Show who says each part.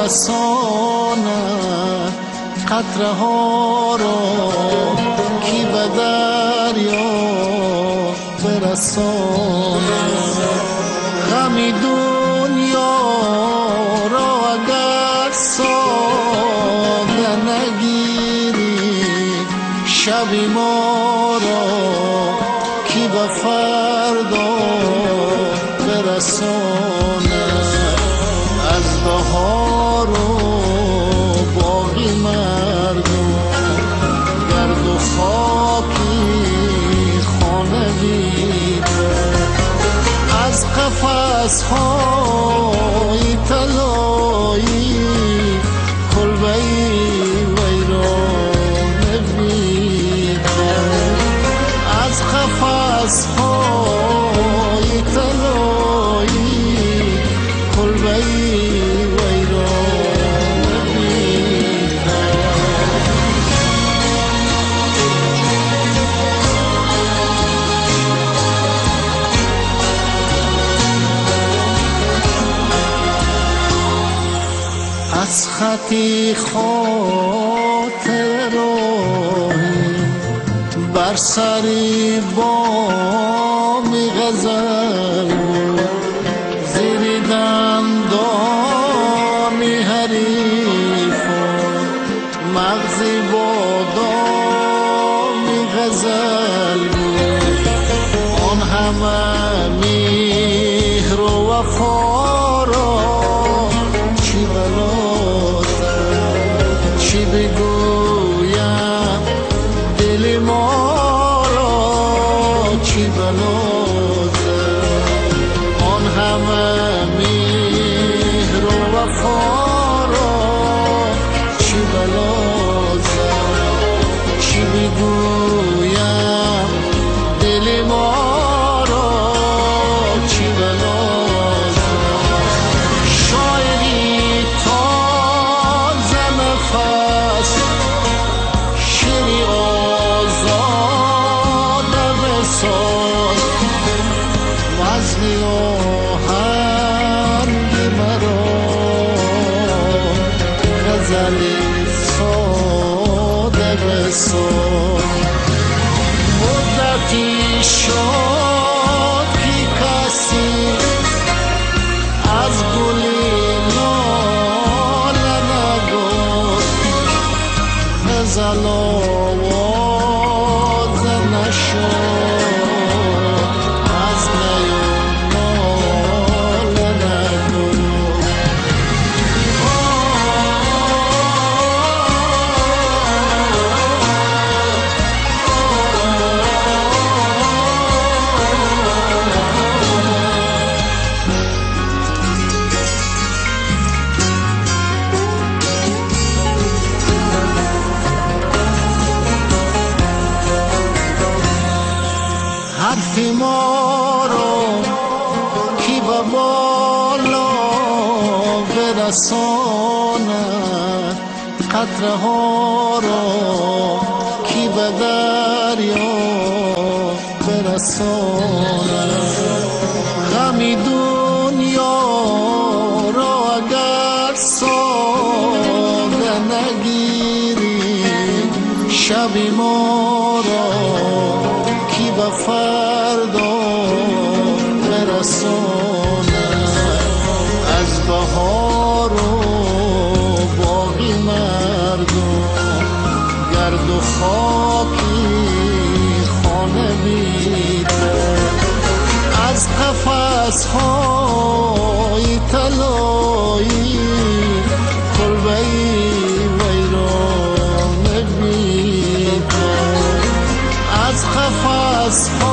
Speaker 1: برساند قطره ها را کی به دریا برساند غمی دنیا را اگر ساده نگیری شبی ما را کی به فردا قفص های تلایی کلبه ویران بیده از قفص از خطی خاطر راهی بر سری بام غزل بگویم دل ما را چی بلاتر آن همه مهر و وفا را چی بلاتر چی بگویم دل ما را چی بلازم شاعری غزلی ساده مدتی شد که کسی از گلی ناله نگفت غزل حرفی ما رو کی به بالا برساند قطره ها را کی به دریا برساند غمی دنیا را اگر ساده نگیری شبی ما نفس های تلایی کلبه ویران از قفص ها